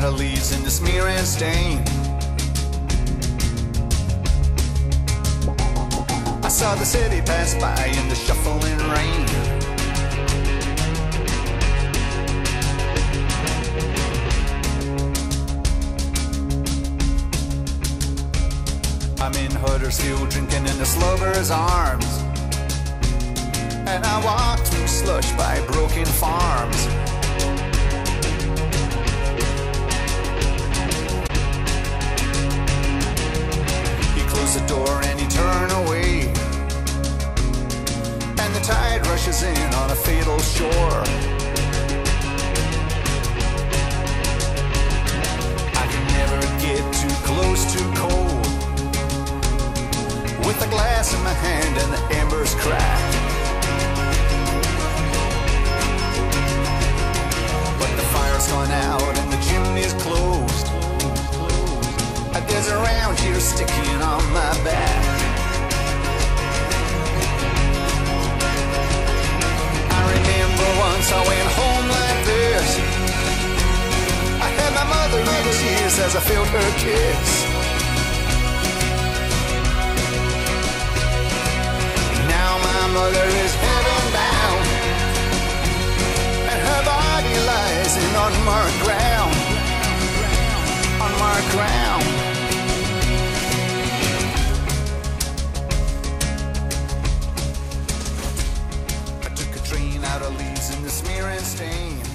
of Leeds in the smear and stain. I saw the city pass by in the shuffling rain. I'm in Huddersfield drinking in the slugger's arms. And I walk through slush by broken farms. He closed the door and he turned away. And the tide rushes in on a fatal shore. I can never get too close to cold. With a glass in my hand and the embers crack. But the fire's gone out and the chimney's closed. There's a round here sticking back. I remember once I went home like this. I had my mother in tears as I felt her kiss. Now my mother is heaven bound, and her body lies in unmarked ground. Leeds in the smear and stain.